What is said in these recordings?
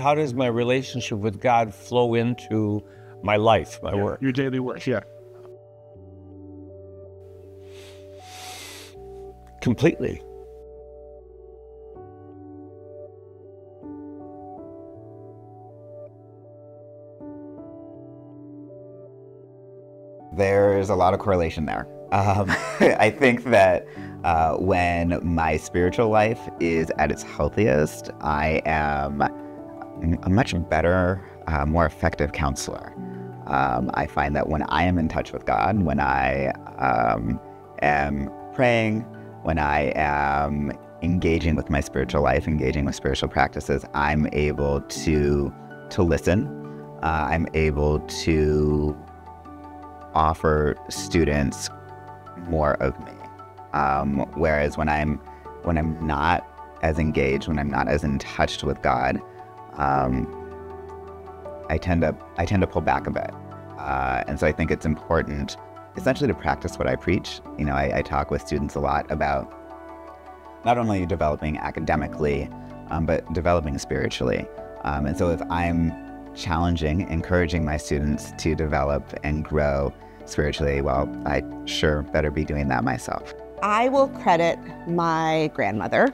how does my relationship with God flow into my life, my work? Your daily work, yeah. Completely. There's a lot of correlation there. Um, I think that uh, when my spiritual life is at its healthiest, I am a much better, uh, more effective counselor. Um, I find that when I am in touch with God, when I um, am praying, when I am engaging with my spiritual life, engaging with spiritual practices, I'm able to to listen. Uh, I'm able to offer students more of me. Um, whereas when I'm when I'm not as engaged, when I'm not as in touch with God, um, I tend to I tend to pull back a bit. Uh, and so I think it's important, essentially, to practice what I preach. You know, I, I talk with students a lot about not only developing academically, um, but developing spiritually. Um, and so if I'm challenging, encouraging my students to develop and grow spiritually, well, I sure better be doing that myself. I will credit my grandmother,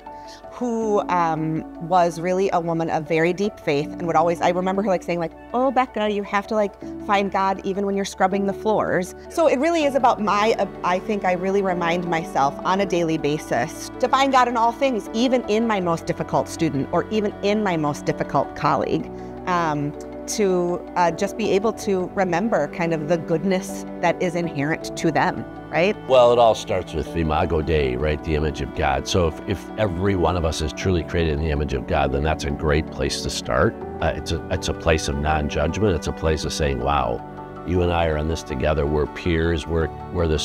who um, was really a woman of very deep faith and would always, I remember her like saying like, oh, Becca, you have to like find God even when you're scrubbing the floors. So it really is about my, uh, I think I really remind myself on a daily basis to find God in all things, even in my most difficult student or even in my most difficult colleague. Um, to uh, just be able to remember kind of the goodness that is inherent to them, right? Well, it all starts with the Imago Dei, right? The image of God. So if, if every one of us is truly created in the image of God, then that's a great place to start. Uh, it's, a, it's a place of non judgment. It's a place of saying, wow, you and I are in this together. We're peers. We're, we're the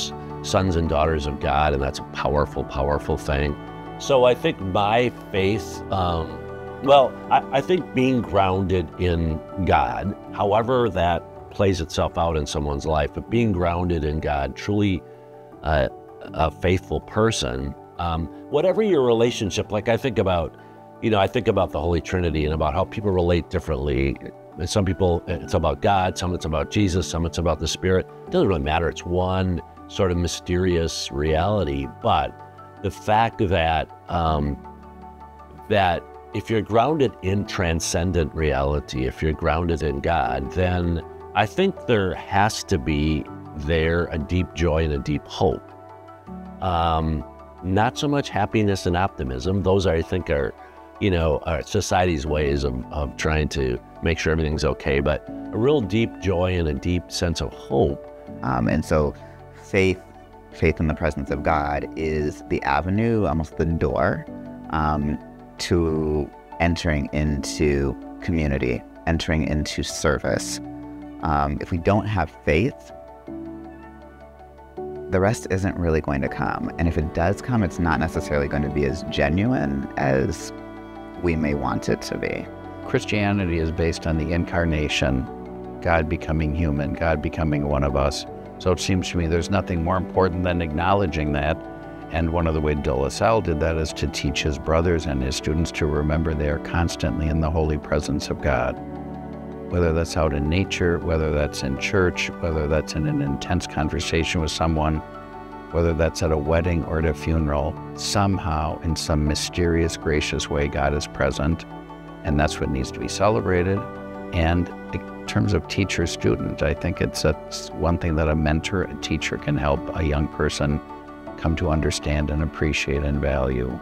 sons and daughters of God, and that's a powerful, powerful thing. So I think my faith, um, well, I, I, think being grounded in God, however that plays itself out in someone's life, but being grounded in God, truly uh, a faithful person, um, whatever your relationship, like I think about, you know, I think about the Holy Trinity and about how people relate differently. Some people, it's about God, some it's about Jesus, some it's about the Spirit. It doesn't really matter. It's one sort of mysterious reality. But the fact that, um, that if you're grounded in transcendent reality, if you're grounded in God, then I think there has to be there a deep joy and a deep hope. Um, not so much happiness and optimism. Those are, I think, are, you know, are society's ways of, of trying to make sure everything's okay, but a real deep joy and a deep sense of hope. Um, and so faith, faith in the presence of God is the avenue, almost the door um, to entering into community, entering into service. Um, if we don't have faith, the rest isn't really going to come. And if it does come, it's not necessarily going to be as genuine as we may want it to be. Christianity is based on the incarnation, God becoming human, God becoming one of us. So it seems to me there's nothing more important than acknowledging that and one of the ways De La Salle did that is to teach his brothers and his students to remember they are constantly in the holy presence of God. Whether that's out in nature, whether that's in church, whether that's in an intense conversation with someone, whether that's at a wedding or at a funeral, somehow, in some mysterious, gracious way, God is present. And that's what needs to be celebrated. And in terms of teacher student, I think it's a, one thing that a mentor, a teacher can help a young person come to understand and appreciate and value.